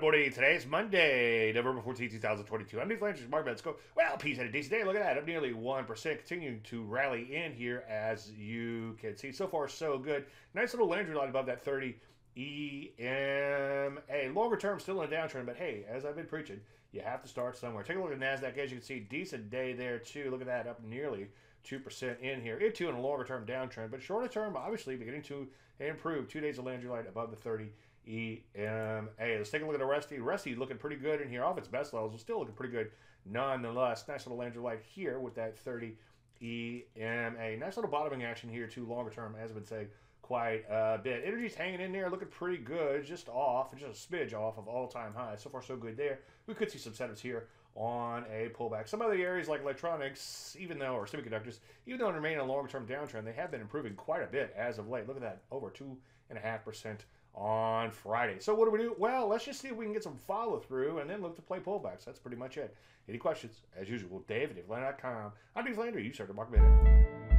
morning. Today is Monday, November 14, 2022. I'm Dave Landry's Mark Let's go. Well, Peace had a decent day. Look at that. Up nearly 1%. Continuing to rally in here as you can see. So far, so good. Nice little Landry line above that 30 EMA. Longer term, still in a downtrend, but hey, as I've been preaching, you have to start somewhere. Take a look at NASDAQ. As you can see, decent day there, too. Look at that, up nearly 2% in here. It, too, in a longer term downtrend, but shorter term, obviously, beginning to improve. Two days of Landry line above the 30 EMA. Let's take a look at the Rusty. Rusty looking pretty good in here. Off its best levels, still looking pretty good nonetheless. Nice little Landry line here with that 30 EMA. Nice little bottoming action here, too, longer term, as I've been saying quite a bit. Energy's hanging in there, looking pretty good, just off, just a smidge off of all-time highs. So far, so good there. We could see some setups here on a pullback. Some other areas like electronics, even though, or semiconductors, even though they remain a long-term downtrend, they have been improving quite a bit as of late. Look at that, over 2.5% on Friday. So what do we do? Well, let's just see if we can get some follow through and then look to play pullbacks. That's pretty much it. Any questions? As usual, Dave at DaveLandry.com. I'm Dave Landry. You start the market minute.